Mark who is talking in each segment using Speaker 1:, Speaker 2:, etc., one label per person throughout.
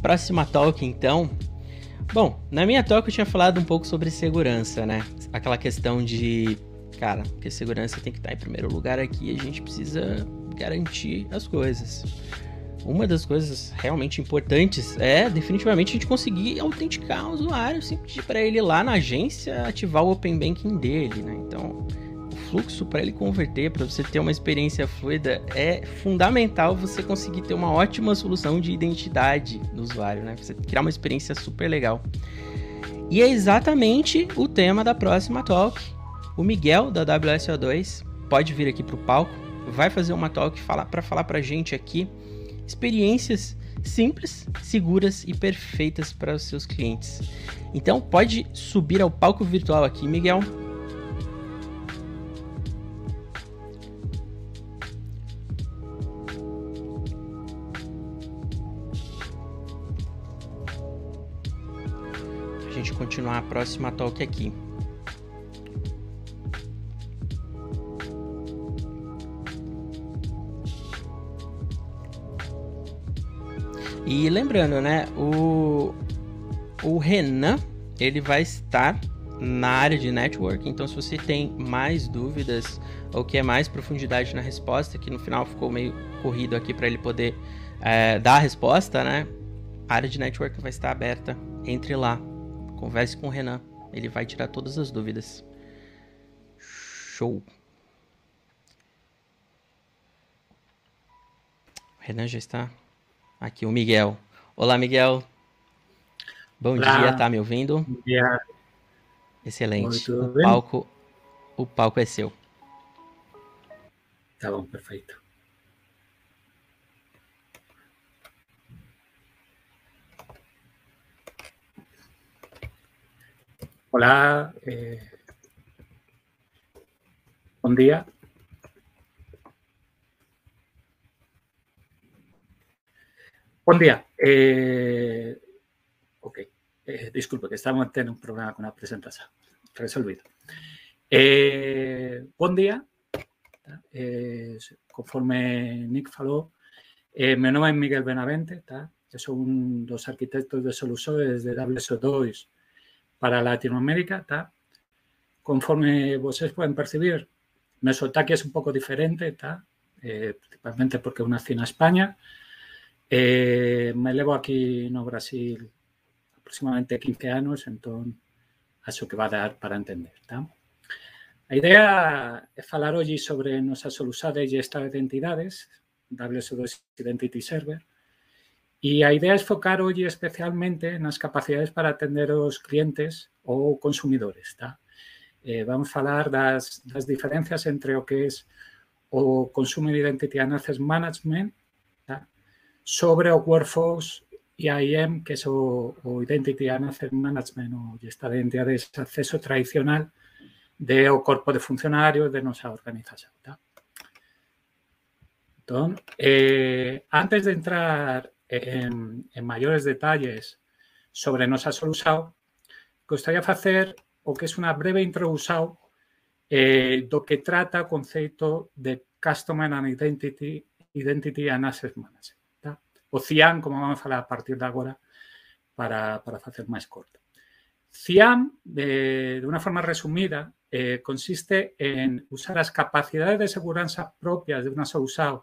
Speaker 1: próxima talk, então. Bom, na minha talk eu tinha falado um pouco sobre segurança, né? Aquela questão de, cara, que segurança tem que estar em primeiro lugar aqui, a gente precisa garantir as coisas. Uma das coisas realmente importantes é definitivamente a gente conseguir autenticar o usuário sem pedir para ele lá na agência ativar o Open Banking dele, né? Então, fluxo para ele converter, para você ter uma experiência fluida, é fundamental você conseguir ter uma ótima solução de identidade do usuário, né? Você criar uma experiência super legal. E é exatamente o tema da próxima talk. O Miguel da WSO2 pode vir aqui para o palco, vai fazer uma talk para falar para gente aqui experiências simples, seguras e perfeitas para os seus clientes. Então pode subir ao palco virtual aqui, Miguel. Continuar a próxima talk aqui. E lembrando, né, o, o Renan, ele vai estar na área de network, então se você tem mais dúvidas ou quer mais profundidade na resposta, que no final ficou meio corrido aqui para ele poder é, dar a resposta, né, a área de network vai estar aberta, entre lá. Converse com o Renan, ele vai tirar todas as dúvidas. Show. O Renan já está aqui, o Miguel. Olá, Miguel. Bom Olá. dia, tá me ouvindo? Bom dia. Excelente. o palco, o palco é seu.
Speaker 2: Tá bom, perfeito. Hola, eh, buen día. Buen día. Eh, ok, eh, disculpe que estamos teniendo un problema con la presentación. Resolvido. buen día. conforme Nick faló, mi nombre es Miguel Benavente. Yo soy dos arquitectos de soluciones de WSO2 para Latinoamérica. Conforme ustedes pueden percibir, Mesotaki es un poco diferente, eh, principalmente porque nací en España. Eh, me llevo aquí en Brasil aproximadamente 15 años, entonces eso que va a dar para entender. La idea es hablar hoy sobre nuestras soluciones y estas identidades, WS2 Identity Server, y la idea es focar hoy especialmente en las capacidades para atender a los clientes o consumidores. Eh, vamos a hablar de las diferencias entre lo que es o Consumer Identity and Access Management sobre o Workforce IAM, que es o, Identity and Access Management o esta identidad de acceso tradicional de o cuerpo de funcionarios de nuestra organización. Entonces, eh, antes de entrar en, mayores detalles sobre nuestra solución, gustaría hacer o que es una breve introducción eh, do que trata o concepto de Customer and Identity, Identity and Access Management. O CIAM, como vamos a hablar a partir de ahora, para, para hacer más corto. CIAM, de, una forma resumida, eh, consiste en usar las capacidades de seguridad propias de una solución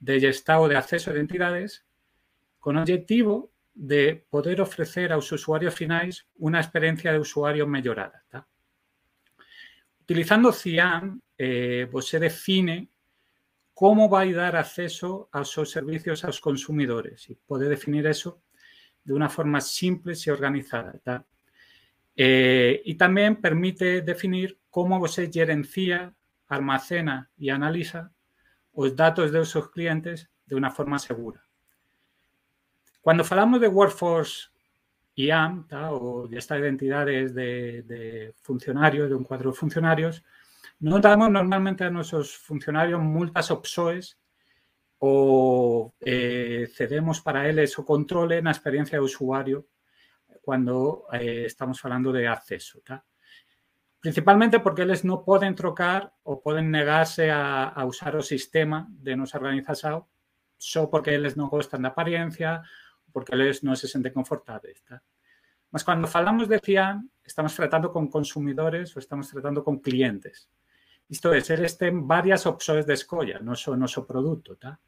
Speaker 2: de estado de acceso a identidades con objetivo de poder ofrecer a los usuarios finales una experiencia de usuario mejorada. Utilizando CIAM, eh, pues se define cómo va a dar acceso a sus servicios a los consumidores y puede definir eso de una forma simple y organizada. Eh, y también permite definir cómo se gerencia, almacena y analiza los datos de sus clientes de una forma segura. Cuando hablamos de Workforce IAM o de estas identidades de, funcionarios, de un cuadro de funcionarios, no damos normalmente a nuestros funcionarios multas o PSOEs o eh, cedemos para ellos o control en la experiencia de usuario cuando eh, estamos hablando de acceso. Principalmente porque ellos no pueden trocar o pueden negarse a, usar el sistema de nuestra organización solo porque ellos no gustan de apariencia porque eles non se senten confortáveis. Tá? Mas cando falamos de CIAM, estamos tratando con consumidores ou estamos tratando con clientes. Isto é, eles ten varias opções de escolla, non só o noso produto. Tá?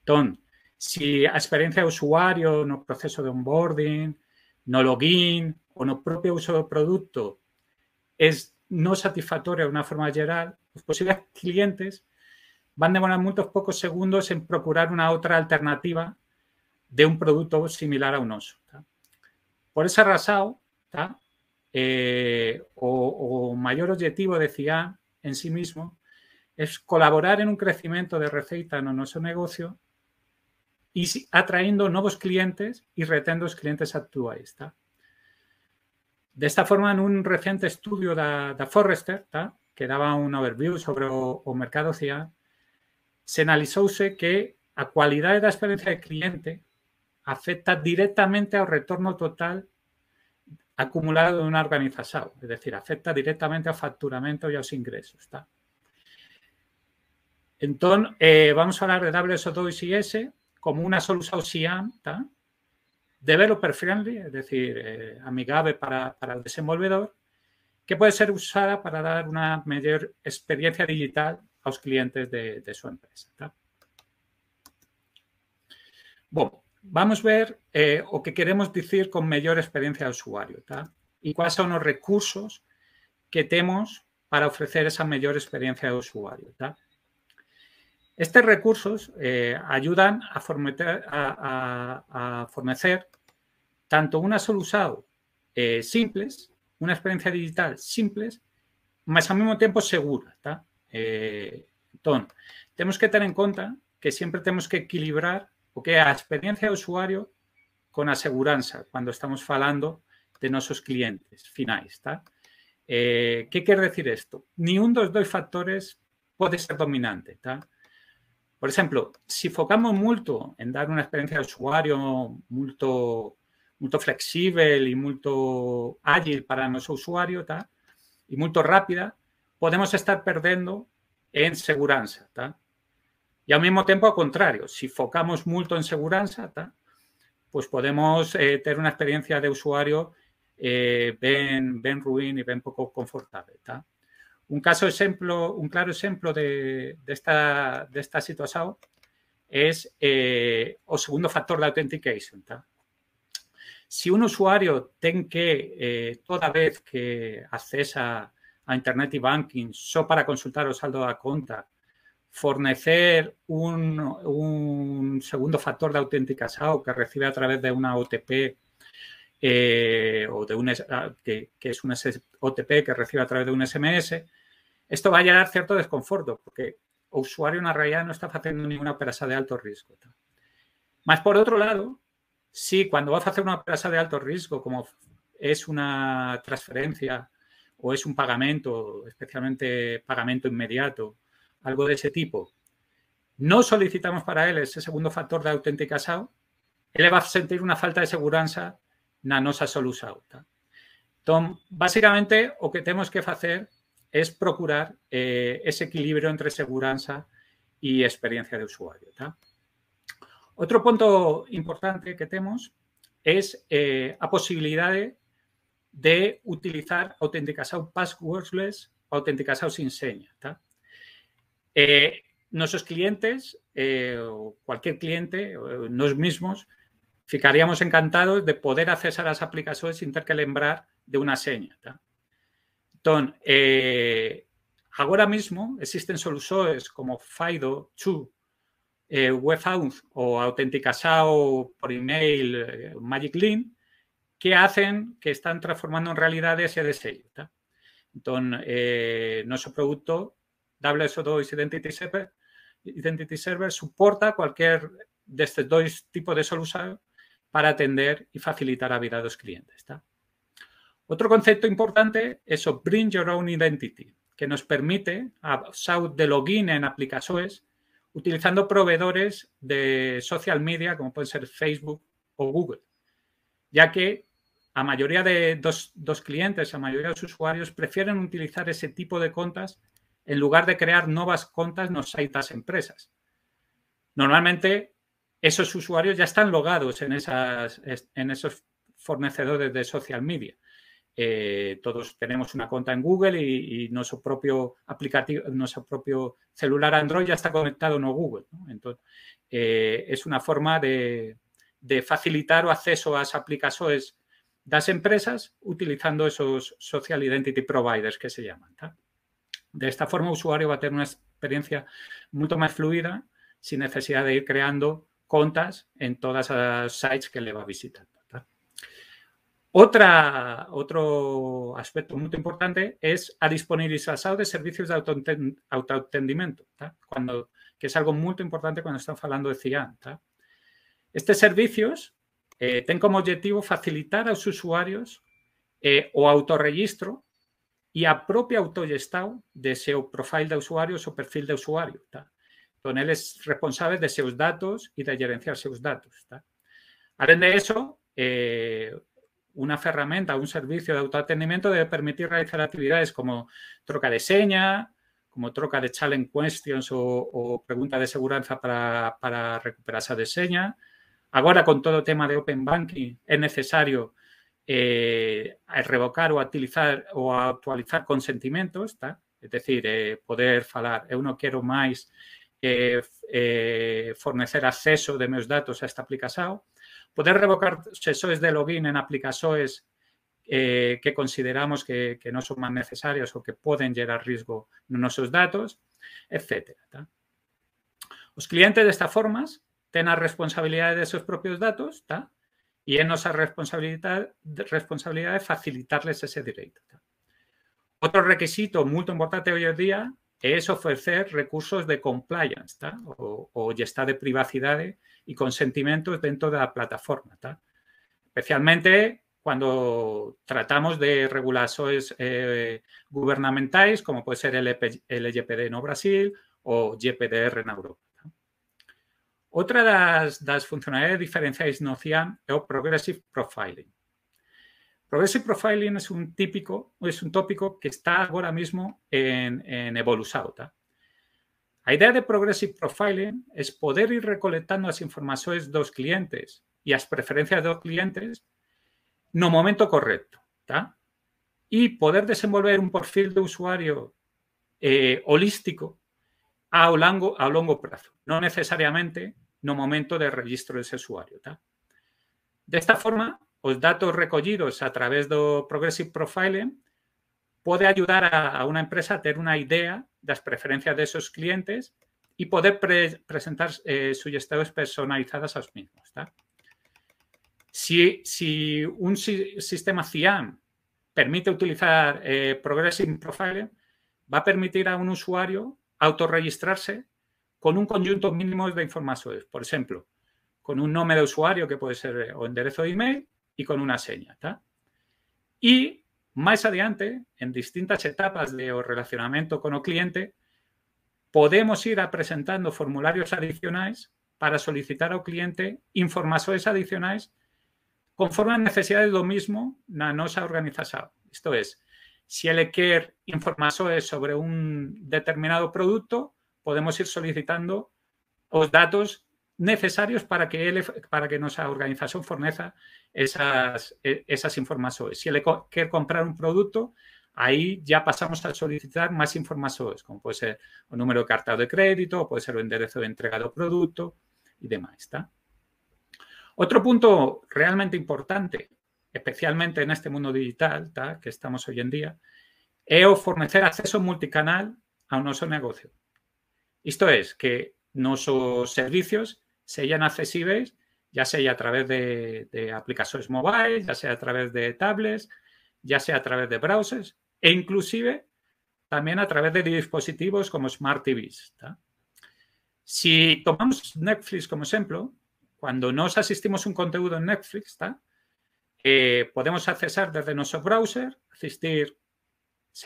Speaker 2: Entón, si a experiencia de usuario no proceso de onboarding, no login ou no propio uso do produto é non satisfactoria de unha forma geral, os posibles clientes van demorar moitos poucos segundos en procurar unha outra alternativa de un produto similar ao noso. Tá? Por esa tá? Eh, o, maior objetivo de CIAN en sí mismo es colaborar en un crecimiento de receita no noso negocio y atrayendo nuevos clientes y retendo os clientes actuais. Tá? De esta forma, en un reciente estudio de, de Forrester, que daba un overview sobre o, mercado CIA, se analizouse que a cualidade da experiencia de cliente afecta directamente ao retorno total acumulado de unha organización, é dicir, afecta directamente ao facturamento e aos ingresos. Tá? Entón, eh, vamos a falar de WSO2 como unha solución SIAM, tá? developer friendly, é dicir, eh, amigable para, para o desenvolvedor, que pode ser usada para dar unha mellor experiencia digital aos clientes de, de súa empresa. Bom, vamos ver eh, o que queremos dicir con mellor experiencia de usuario tá? e quais son os recursos que temos para ofrecer esa mellor experiencia de usuario. Tá? Estes recursos eh, ayudan a, a, a, a, fornecer tanto unha solución eh, simples, unha experiencia digital simples, mas ao mesmo tempo segura. Tá? Eh, entón, temos que ter en conta que sempre temos que equilibrar o que é a experiencia de usuario con a seguranza cando estamos falando de nosos clientes finais. Tá? Eh, que decir isto? Ni un dos factores pode ser dominante. Tá? Por exemplo, se si focamos moito en dar unha experiencia de usuario moito moito flexível e ágil para o noso usuario, tá? E moito rápida, podemos estar perdendo en seguranza, tá? E ao mesmo tempo, ao contrario, si focamos moito en seguranza, tá? Pois podemos eh, ter unha experiencia de usuario eh, ben, ben ruín e ben pouco confortable, tá? Un caso exemplo, un claro exemplo de, desta, de desta situación es eh, o segundo factor de authentication, tá? Si un usuario ten que, eh, toda vez que accesa a Internet e Banking só para consultar o saldo da conta, fornecer un, un segundo factor de autenticación que recibe a través de unha OTP eh, o de un, que, que es un OTP que recibe a través de un SMS, esto va a generar cierto desconforto porque o usuario na realidad non está facendo ninguna operación de alto risco. Mas, por outro lado, Sí, cuando vas a hacer una empresa de alto riesgo, como es una transferencia o es un pagamento, especialmente pagamento inmediato, algo de ese tipo, no solicitamos para él ese segundo factor de autenticación, él va a sentir una falta de seguridad na nosa solución. Entonces, básicamente, lo que tenemos que hacer es procurar eh, ese equilibrio entre seguridad y experiencia de usuario. Otro punto importante que tenemos es eh, a posibilidade de utilizar autenticación passwordless autenticación sin seña. Tá? Eh, nosos clientes, eh, cualquier cliente, o nos mismos, ficaríamos encantados de poder accesar as aplicacións sin ter que lembrar de unha seña. Entón, eh, agora mismo existen solucións como Fido, Chu, eh, webhound o autenticación por email eh, Magic Link que hacen que están transformando en realidad ese deseo. eh, noso produto WSO2 Identity Server, Identity Server suporta cualquier destes dois tipos de solución para atender e facilitar a vida dos clientes. Tá? Outro concepto importante o Bring Your Own Identity, que nos permite a usar de login en aplicacións utilizando proveedores de social media como pueden ser Facebook o Google, ya que a mayoría de dos, clientes, a mayoría de los usuarios prefieren utilizar ese tipo de contas en lugar de crear nuevas contas en sites empresas. Normalmente, esos usuarios ya están logados en, esas, en esos fornecedores de social media. Eh, todos tenemos una cuenta en Google y, nuestro propio aplicativo, nuestro propio celular Android ya está conectado no Google. Entonces, eh, es una forma de, facilitar o acceso a las aplicaciones de las empresas utilizando esos social identity providers que se llaman. De esta forma, el usuario va a tener una experiencia mucho más fluida sin necesidad de ir creando contas en todas las sites que le va visitando. Otra, otro aspecto muy importante es a disponibilización de servicios de autoatendimiento, que es algo muy importante cuando estamos hablando de CIAN. Estos servicios eh, tienen como objetivo facilitar a los usuarios eh, o autorregistro y a propia autogestado de su profile de usuario o perfil de usuario. Con él es responsable de sus datos y de gerenciar sus datos. Además de eso, eh, una herramienta, un servicio de autoatendimiento debe permitir realizar actividades como troca de seña, como troca de challenge questions o, pregunta de seguridad para, para recuperar esa de seña. Ahora, con todo tema de Open Banking, es necesario eh, a revocar ou a utilizar ou a actualizar consentimento, está? É decir, eh, poder falar, eu non quero máis eh, eh, fornecer acceso de meus datos a esta aplicación, poder revocar sesóis de login en aplicaciones eh, que consideramos que, que non son máis necesarias ou que poden gerar risco nos nosos datos, etc. Tá? Os clientes desta formas ten a responsabilidade de seus propios datos, tá? Y es nuestra responsabilidad, responsabilidad de facilitarles ese derecho. Otro requisito muy importante hoy en día es ofrecer recursos de compliance o, o gestión de privacidad y consentimientos dentro de la plataforma. Especialmente cuando tratamos de regulaciones eh, gubernamentales, como puede ser el, LGPD en Brasil o GPDR en Europa. Otra de las funcionalidades diferenciales no CIAM es el Progressive Profiling. Progressive Profiling es un típico, es un tópico que está ahora mismo en, en evolución. La idea de Progressive Profiling es poder ir recolectando las informaciones de los clientes y las preferencias de los clientes no momento correcto. Y poder desenvolver un perfil de usuario eh, holístico a largo, a largo plazo, no necesariamente no momento de registro de ese usuario. De esta forma, los datos recogidos a través de Progressive Profiling puede ayudar a, una empresa a tener una idea de las preferencias de esos clientes y poder presentar eh, personalizadas a los mismos. Si, si, un sistema CIAM permite utilizar eh, Progressive Profiling, va a permitir a un usuario autorregistrarse con un conjunto mínimo de informaciones. Por ejemplo, con un nombre de usuario que puede ser eh, o enderezo de email y con una seña. Y más adelante, en distintas etapas de relacionamiento con el cliente, podemos ir presentando formularios adicionales para solicitar al cliente informaciones adicionales conforme a necesidades lo mismo na nosa organización. Esto es, si él quiere informaciones sobre un determinado producto, podemos ir solicitando los datos necesarios para que, para que nuestra organización forneza esas, esas informaciones. Si él quiere comprar un producto, ahí ya pasamos a solicitar más informaciones, como puede ser el número de carta de crédito, puede ser el enderezo de entrega del producto y demás. ¿está? Otro punto realmente importante, especialmente en este mundo digital que estamos hoy en día, es fornecer acceso multicanal a nuestro negocio. Esto es que nuestros servicios sean accesibles, ya sea a través de, aplicaciones móviles, ya sea a través de tablets, ya sea a través de browsers e inclusive también a través de dispositivos como Smart TVs. Si tomamos Netflix como ejemplo, cuando nos asistimos a un contenido en Netflix, eh, podemos accesar desde nuestro browser, asistir,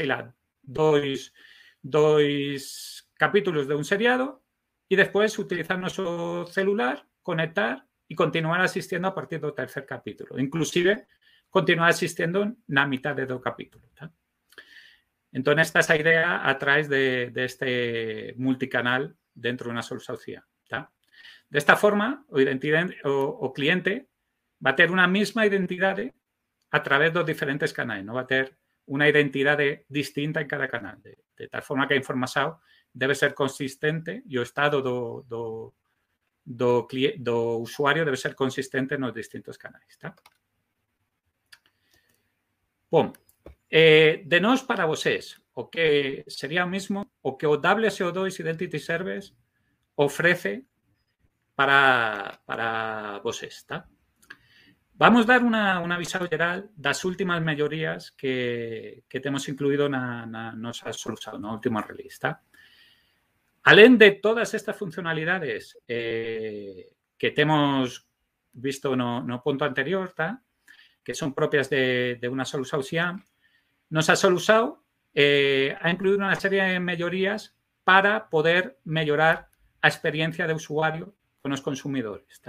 Speaker 2: la dos, dos capítulos de un seriado y después utilizar nuestro celular, conectar y continuar asistiendo a partir del tercer capítulo. Inclusive continuar asistiendo en la mitad de dos capítulos. Entonces, esta es la idea a través de, este multicanal dentro de una solución. De esta forma, o, identidad, o, cliente va a tener una misma identidad a través de los diferentes canales, no va a tener una identidad distinta en cada canal, de, tal forma que la información debe ser consistente y el estado do, do, do, usuario debe ser consistente en los distintos canales. Bom, eh, de para vosotros, o que sería lo mismo, o que o WSO2 Identity Service ofrece para, para está Vamos a dar una, una general general las últimas mayorías que, que hemos incluido na, na nosa solución, no último release, tá? de todas estas funcionalidades eh, que hemos visto no, no punto anterior, que son propias de, de una solución SIAM, nos ha solucionado eh, ha incluido una serie de mejorías para poder mejorar la experiencia de usuario con los consumidores.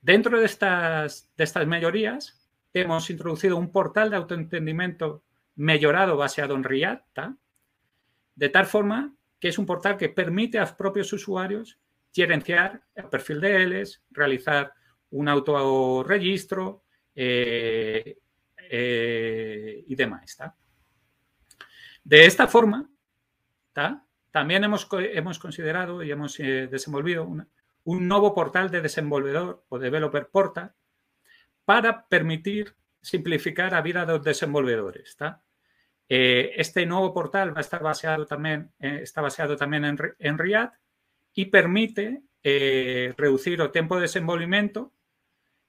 Speaker 2: Dentro de estas, de mejorías hemos introducido un portal de autoentendimiento mejorado basado en React, de tal forma que es un portal que permite a los propios usuarios gerenciar el perfil de ellos, realizar un autorregistro eh, eh, y demás. De esta forma, también hemos, considerado y hemos eh, desenvolvido un nuevo portal de desenvolvedor o developer portal para permitir simplificar la vida de los desenvolvedores. Eh, este nuevo portal va a estar baseado también, eh, está baseado también en, en React y permite reducir el tiempo de desenvolvimiento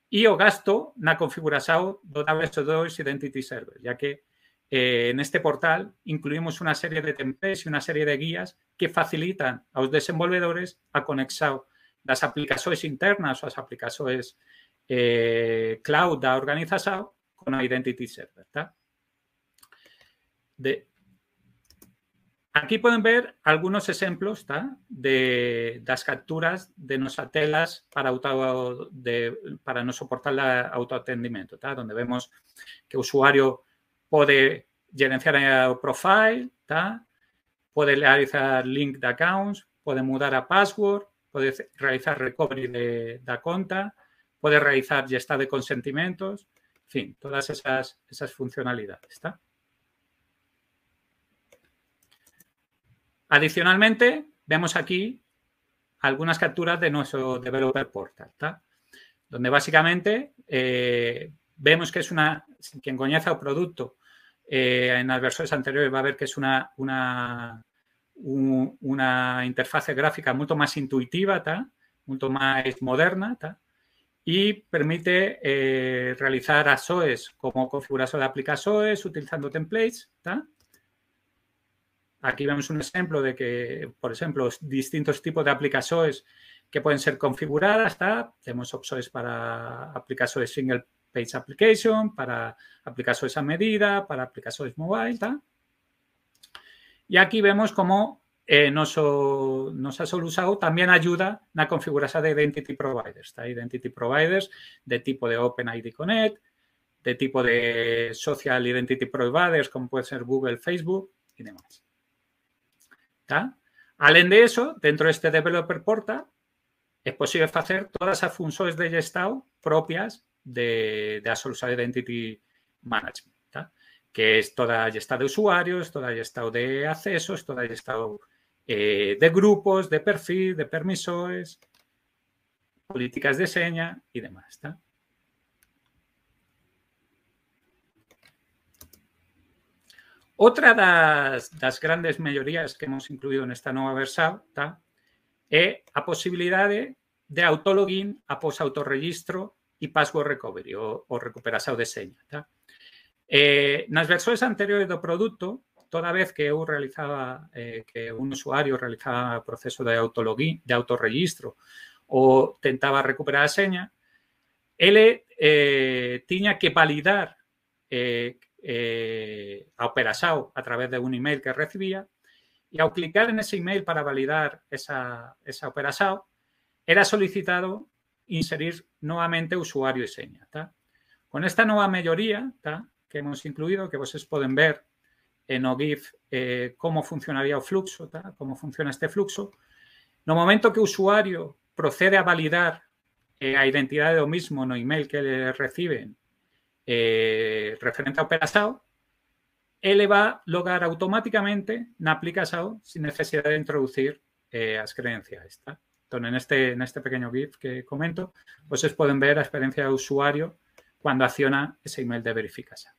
Speaker 2: y o gasto na configuración de WS2 Identity Server, ya que eh, en este portal incluimos una serie de templates y una serie de guías que facilitan a los desenvolvedores a conexar las aplicaciones internas o las aplicaciones eh, cloud da organización con la Identity Server. aquí pueden ver algunos ejemplos de las capturas de nuestras telas para, auto, para no soportar el autoatendimiento, donde vemos que el usuario puede gerenciar el profile, puede realizar link de accounts, puede mudar a password, puede realizar recovery de, la cuenta, puede realizar gesta de consentimientos, en fin, todas esas, esas funcionalidades. Adicionalmente, vemos aquí algunas capturas de nuestro developer portal, donde básicamente eh, vemos que es una, quien conoce el producto eh, en las versiones anteriores va a ver que es una, una, una interfaz gráfica mucho más intuitiva, mucho más moderna, y permite eh, realizar ASOEs como configuración de aplicaciones utilizando templates. Aquí vemos un ejemplo de que, por ejemplo, distintos tipos de aplicaciones que pueden ser configuradas. Tenemos opciones para aplicaciones single Page Application, para aplicaciones a medida, para aplicaciones mobile. Y aquí vemos cómo eh, nos, nos ha solucionado también ayuda la configuración de Identity Providers. Identity Providers de tipo de OpenID Connect, de tipo de Social Identity Providers, como puede ser Google, Facebook y demás. Além de eso, dentro de este Developer Portal, es posible hacer todas las funciones de gestado propias de, de Solution Identity Management, que es toda la gestión de usuarios, toda la gestión de accesos, toda la gestión eh, de grupos, de perfil, de permisores, políticas de seña y demás. Otra de las grandes mayorías que hemos incluido en esta nueva versión es la posibilidad de, autologin a post-autorregistro y password recovery o, recuperación de seña. En las versiones anteriores del producto, toda vez que realizaba, eh, que un usuario realizaba proceso de autologin, de autorregistro o tentaba recuperar la seña, él eh, tenía que validar eh, eh, a a través de un email que recibía y al clicar en ese email para validar esa, esa operación, era solicitado inserir nuevamente usuario y seña. Con esta nueva mayoría que hemos incluido, que ustedes pueden ver en OGIF eh, cómo funcionaría el fluxo, cómo funciona este fluxo, no momento que usuario procede a validar eh, a identidade do mismo no email que le reciben eh, referente a Operasao, ele va logar automáticamente na aplicación sin necesidad de introducir eh, as creencias. Está? Entón, en este, en este pequeño GIF que comento, vocês poden ver a experiencia do usuario cuando acciona ese email de verificación.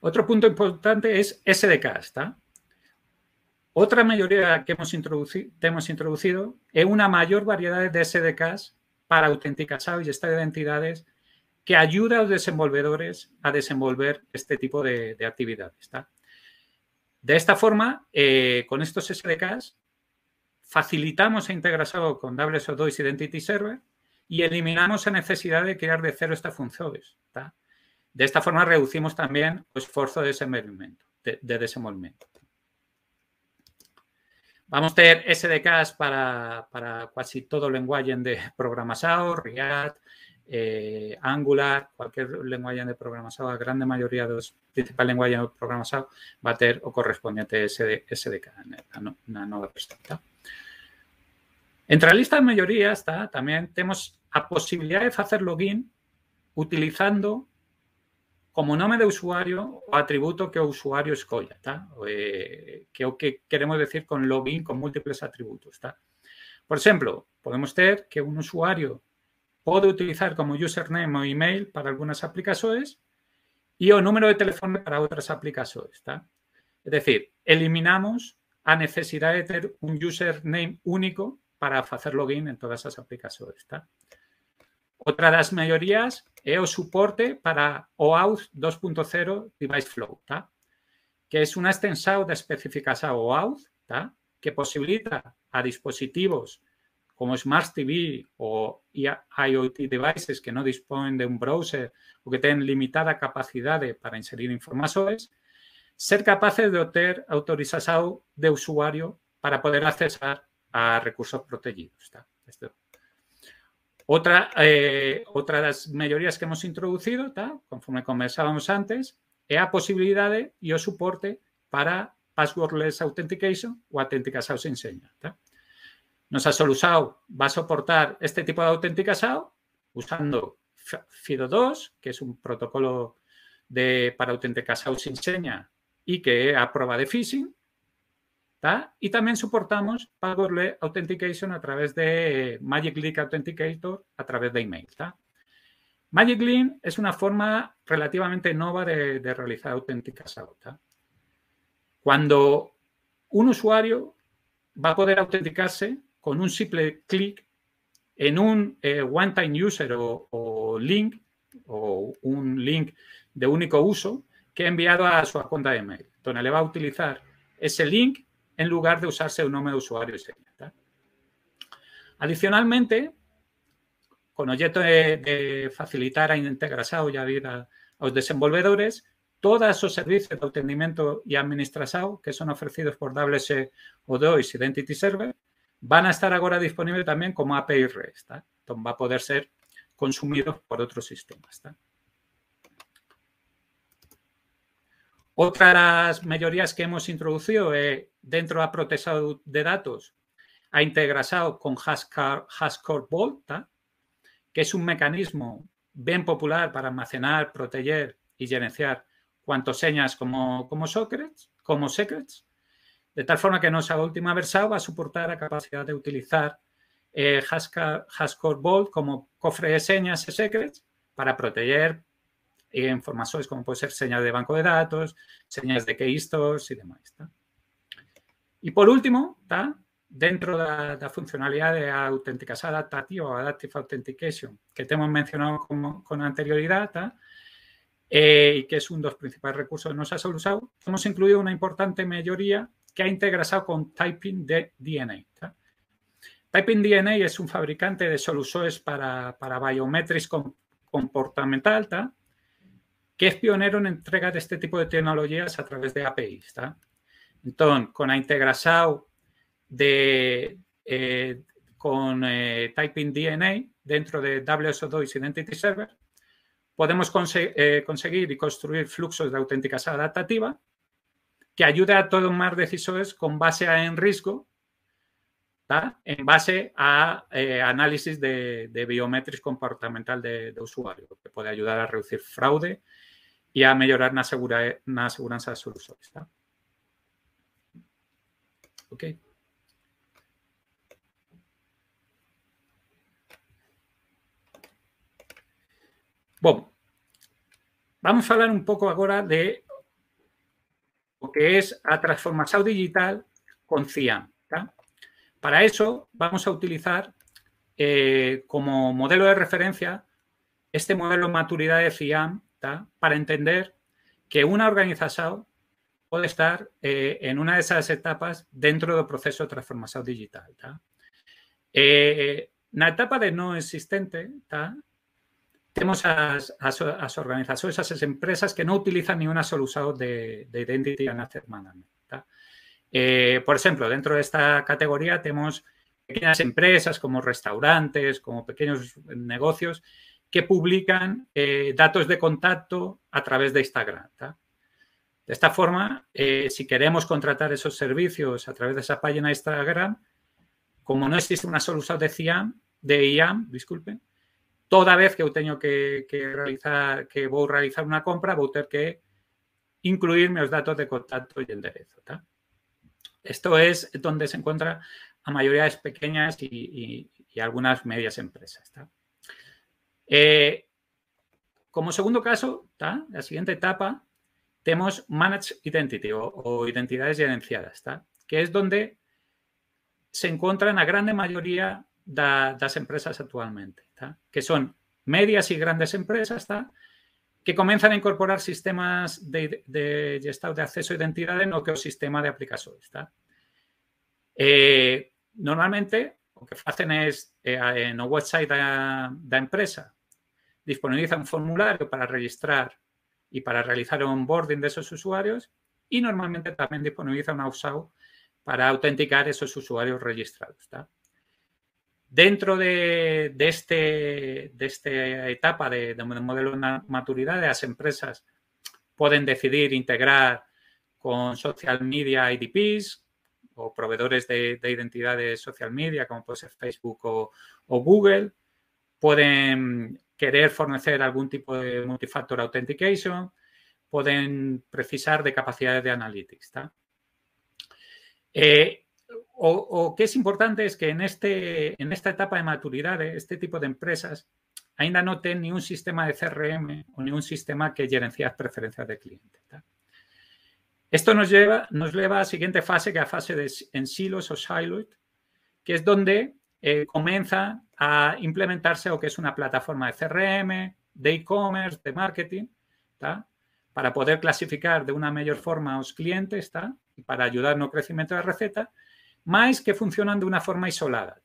Speaker 2: Otro punto importante es SDK, ¿está? Otra mayoría que hemos introducido, hemos introducido es una mayor variedad de SDKs para autenticación y estas identidades que ayuda a los desenvolvedores a desenvolver este tipo de, actividades. De esta forma, eh, con estos SDKs, facilitamos la integración con WSO2 Identity Server y eliminamos la necesidad de crear de cero estas funciones. De esta forma, reducimos también el esfuerzo de desenvolvimiento. De, de. Vamos a tener SDKs para, para casi todo lenguaje de programación, React, eh, Angular, cualquier lenguaje de programación, la gran mayoría de los principales lenguajes de programación va a tener o correspondiente SDK en la nueva prestación. Entre la lista de mayoría está, también tenemos la posibilidad de hacer login utilizando como nombre de usuario o atributo que el usuario escolla, ¿está? Eh, que o que queremos decir con login con múltiples atributos, ¿está? Por ejemplo, podemos tener que un usuario puede utilizar como username o email para algunas aplicaciones y o número de teléfono para otras aplicaciones, ¿está? Es decir, eliminamos a necesidad de tener un username único para hacer login en todas esas aplicaciones, ¿está? Otra las mayorías es el soporte para OAuth 2.0 Device Flow, que es una extensión de especificación OAuth que posibilita a dispositivos como Smart TV o IoT devices que no disponen de un browser o que tienen limitada capacidad para inserir informaciones, ser capaces de obtener autorización de usuario para poder accesar a recursos protegidos. Otra, eh, otra de las mayorías que hemos introducido, conforme conversábamos antes, es la posibilidad y o soporte para passwordless authentication o autenticación sin seña. Nuestra solución va a soportar este tipo de autenticación usando FIDO2, que es un protocolo de, para autenticación sin seña y que a prueba de phishing, y también soportamos Password Authentication a través de Magic Link Authenticator a través de email. Magic Link es una forma relativamente nueva de, realizar autenticación. Cuando un usuario va a poder autenticarse con un simple clic en un eh, one-time user o, o, link o un link de único uso que ha enviado a su cuenta de email. Entonces le va a utilizar ese link en lugar de usarse un nombre de usuario y seña. Adicionalmente, con objeto de, facilitar a integración y a vida a los desenvolvedores, todos esos servicios de obtenimiento y administración que son ofrecidos por WSO2 Identity Server van a estar ahora disponibles también como API REST. Entonces, va a poder ser consumidos por otros sistemas. Otra de las mayorías que hemos introducido es dentro de protección de datos ha integrado con Hashcore Vault, que es un mecanismo bien popular para almacenar, proteger y gerenciar cuantos señas como, como, secrets, como secrets, de tal forma que nuestra última versión va a soportar la capacidad de utilizar eh, Hashcore Vault como cofre de señas y secrets para proteger informaciones como puede ser señas de banco de datos, señas de key stores y demás. Y por último, dentro de la funcionalidad de autenticación adaptativa o Adaptive Authentication que te hemos mencionado con, anterioridad eh, y que es uno de los principales recursos de nuestra solución, hemos incluido una importante mayoría que ha integrado con Typing DNA. Typing DNA es un fabricante de soluciones para, para biometrics comportamental, que es pionero en entrega de este tipo de tecnologías a través de APIs. Entonces, con la integración de, eh, eh, Typing DNA dentro de WSO2 Identity Server, podemos eh, conseguir y construir fluxos de autenticación adaptativa que ayude a tomar decisiones con base a en riesgo, en base a eh, análisis de, de comportamental de, usuario, que puede ayudar a reducir fraude y a mejorar la seguridad de los usuarios. Ok. Bueno, vamos a hablar un poco ahora de lo que es la transformación digital con CIAM. Para eso vamos a utilizar eh, como modelo de referencia este modelo de maturidad de CIAM para entender que una organización puede estar eh, en una de esas etapas dentro del proceso de transformación digital. Eh, la etapa de no existente, tenemos a las organizaciones, a esas empresas que no utilizan ni una solución de, de Identity and Asset Management. Eh, por ejemplo, dentro de esta categoría tenemos pequeñas empresas como restaurantes, como pequeños negocios que publican eh, datos de contacto a través de Instagram. De esta forma, eh, si queremos contratar esos servicios a través de esa página de Instagram, como no existe una solución de CIAM, de IAM, disculpen, toda vez que tengo que, realizar, que voy a realizar una compra, voy a tener que incluir mis datos de contacto y enderezo. Esto es donde se encuentra a mayorías pequeñas y, algunas medias empresas. Eh, como segundo caso, la siguiente etapa, tenemos Managed Identity o, identidades gerenciadas, que es donde se encuentran la gran mayoría de las empresas actualmente que son medias y grandes empresas, que comienzan a incorporar sistemas de, de, de acceso a identidad en que sistema de aplicaciones. Eh, normalmente, lo que hacen es, eh, en el website de la empresa, disponibiliza un formulario para registrar y para realizar onboarding de esos usuarios y normalmente también disponibiliza una USAO para autenticar esos usuarios registrados. Dentro de, este, de esta etapa de, modelo de maturidad, las empresas pueden decidir integrar con social media IDPs o proveedores de, identidad de social media, como puede ser Facebook o, Google. Pueden querer fornecer algún tipo de multifactor authentication. Pueden precisar de capacidades de analytics. Eh, o, que es importante es que en, este, en esta etapa de maturidad de este tipo de empresas ainda no tienen ni un sistema de CRM o ni un sistema que gerencie las preferencias del cliente. Esto nos lleva, nos lleva a la siguiente fase, que es la fase de en silos o siloed, que es donde eh, comienza a implementarse lo que es una plataforma de CRM, de e-commerce, de marketing, para poder clasificar de una mejor forma a los clientes y para ayudar el crecimiento de la receta, más que funcionan de una forma isolada.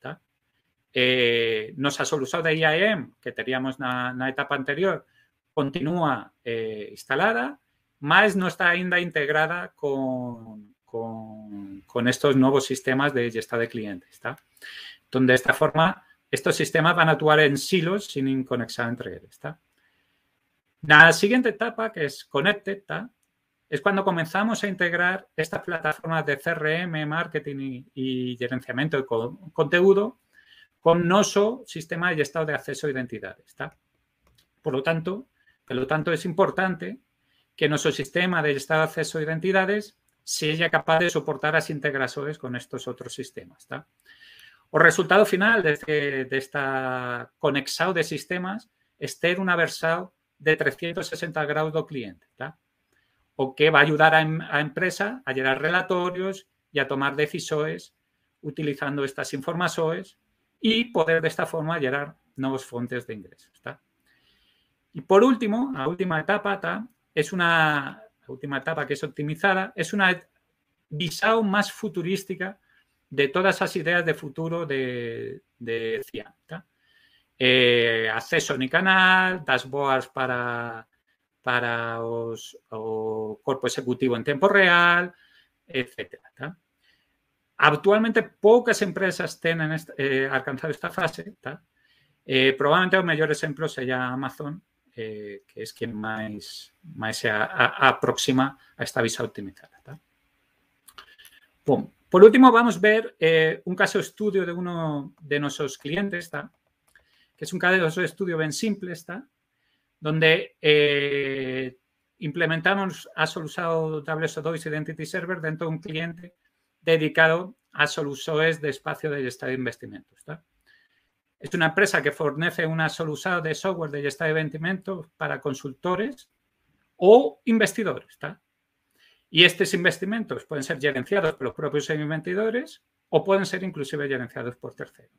Speaker 2: Eh, nos ha solución de IAM, que teníamos en la etapa anterior, continúa eh, instalada, más no está ainda integrada con, con, estos nuevos sistemas de gestión de clientes. Donde de esta forma, estos sistemas van a actuar en silos sin conexión entre ellos. La siguiente etapa, que es Connected, es cuando comenzamos a integrar estas plataformas de CRM, marketing y, gerenciamiento de contenido con nuestro sistema de estado de acceso a identidades. Por lo tanto, por lo tanto, es importante que nuestro sistema de estado de acceso a identidades sea capaz de soportar las integraciones con estos otros sistemas. O resultado final de, este, de esta conexión de sistemas es tener una versión de 360 grados do cliente o que va a ayudar a, la empresa a llenar relatorios y a tomar decisiones utilizando estas informaciones y poder de esta forma llenar nuevas fuentes de ingresos. Y por último, la última etapa es una última etapa que es optimizada, es una visión más futurística de todas esas ideas de futuro de, de CIAM. Eh, acceso en canal, dashboards para para os, o corpo executivo en tempo real, etc. Actualmente poucas empresas esta, eh, alcanzado esta fase. Eh, probablemente o mellor exemplo sería Amazon, que es quien máis se aproxima a esta visa optimizada. Por último, vamos a ver eh, un caso estudio de uno de nuestros clientes, ¿está? que es un caso estudio bien simple, ¿está? donde eh, implementamos a Solusao WSO2 Identity Server dentro de un cliente dedicado a soluciones de espacio de gestión de investimentos. Es una empresa que fornece una solución de software de gestión de investimentos para consultores o investidores. ¿está? Y estos investimentos pueden ser gerenciados por los propios investidores o pueden ser inclusive gerenciados por terceros.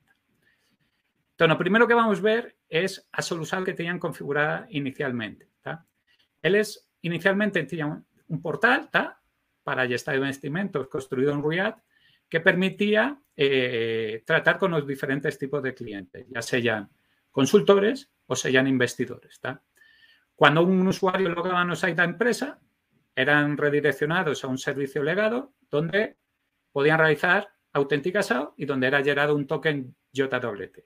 Speaker 2: Entonces, lo primero que vamos a ver es a solución que tenían configurada inicialmente. Él es, inicialmente tenía un portal para gestar investimentos construido en React que permitía eh, tratar con los diferentes tipos de clientes, ya sean consultores o sean investidores. Cuando un usuario logaba no site de empresa, eran redireccionados a un servicio legado donde podían realizar SAO y donde era generado un token JWT.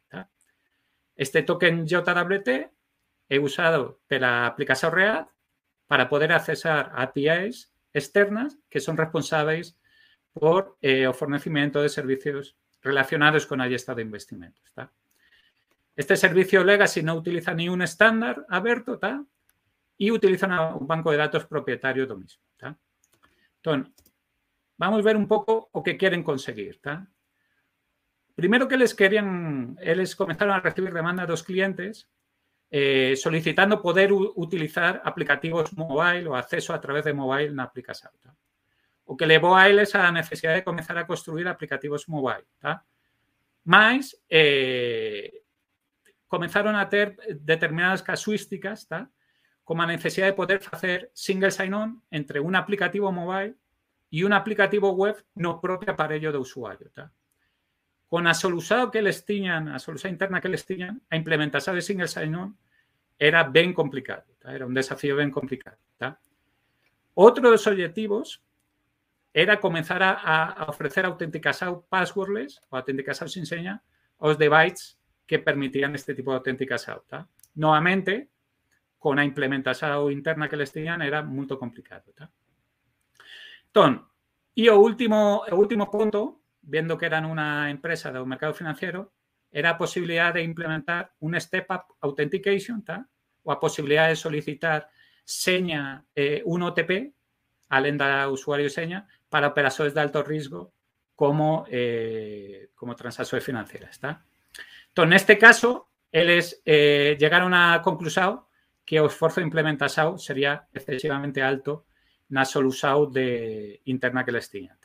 Speaker 2: Este token JWT he usado la aplicación React para poder accesar APIs externas que son responsables por el eh, fornecimiento de servicios relacionados con la gestión de investimentos. Este servicio legacy no utiliza ni un estándar abierto, y utiliza un banco de datos propietario lo mismo. Entonces, vamos a ver un poco lo que quieren conseguir. Primero que les querían, ellos comenzaron a recibir demanda de los clientes eh, solicitando poder utilizar aplicativos mobile o acceso a través de mobile en aplicación. O que llevó a ellos a la necesidad de comenzar a construir aplicativos mobile. Más, eh, comenzaron a tener determinadas casuísticas, como la necesidad de poder hacer single sign-on entre un aplicativo mobile y un aplicativo web no propio para ello de usuario. Con la solución que les tenían, la solución interna que les tenían, a implementar de single sign-on era bien complicado, era un desafío bien complicado. Otro de los objetivos era comenzar a, ofrecer autenticación passwordless o autenticación sin seña a los devices que permitían este tipo de autenticación. Nuevamente, con la implementación interna que les tenían era muy complicado. Entonces, y el último, último punto, viendo que eran una empresa de un mercado financiero, era la posibilidad de implementar un step-up authentication o la posibilidad de solicitar seña, eh, un OTP, al usuario y seña, para operaciones de alto riesgo como, eh, como transacciones financieras. Entonces, en este caso, ellos eh, llegaron a conclusión que o esforzo de implementación sería excesivamente alto na solución de interna que les tiña.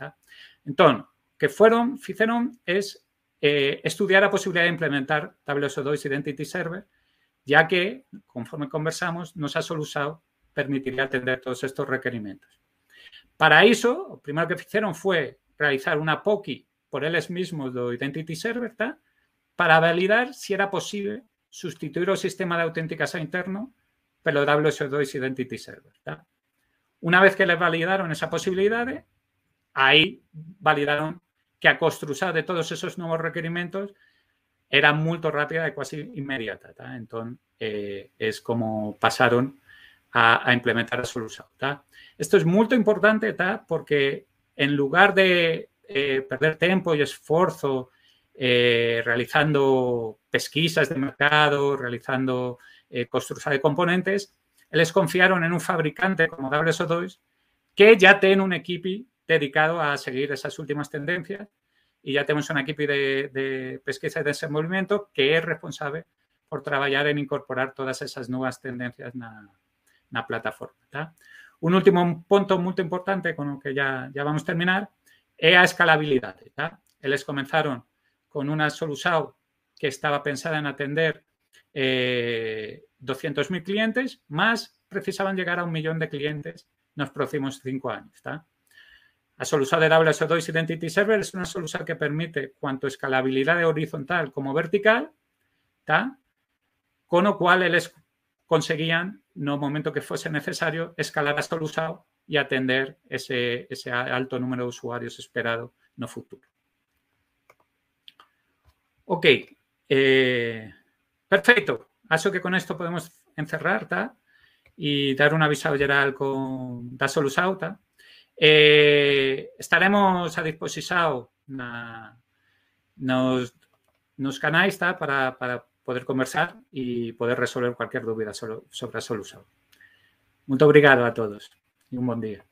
Speaker 2: Entonces, que fueron, hicieron es eh, estudiar la posibilidad de implementar WSO2 Identity Server, ya que, conforme conversamos, nos ha solución permitiría atender todos estos requerimientos. Para eso, lo primero que hicieron fue realizar una POKI por ellos mismos de Identity Server para validar si era posible sustituir el sistema de autenticación interno pero WSO2 Identity Server. Una vez que les validaron esa posibilidad, ahí validaron que a construir de todos esos nuevos requerimientos era muy rápida y casi inmediata. Entonces, eh, es como pasaron a, implementar la solución. Esto es muy importante porque en lugar de eh, perder tiempo y esfuerzo eh, realizando pesquisas de mercado, realizando eh, construcción de componentes, les confiaron en un fabricante como WSO2 que ya tiene un equipo dedicado a seguir esas últimas tendencias y ya tenemos un equipo de, pesquisa y desenvolvimiento que es responsable por trabajar en incorporar todas esas nuevas tendencias en la plataforma. Un último punto muy importante con el que ya, ya vamos a terminar es la escalabilidad. Ellos comenzaron con una solución que estaba pensada en atender eh, 200.000 clientes, más precisaban llegar a un millón de clientes en los próximos cinco años. La solución de WSO2 Identity Server es una solución que permite cuanto escalabilidad horizontal como vertical, con lo cual ellos conseguían, en el momento que fuese necesario, escalar la solución y atender ese, alto número de usuarios esperado en el futuro. Ok, eh, perfecto. Acho que con esto podemos encerrar y dar un aviso general con da solución. Eh, estaremos a disposición na, nos, canais tá, para, poder conversar y poder resolver cualquier duda sobre, sobre a solución. Muito obrigado a todos y un buen día.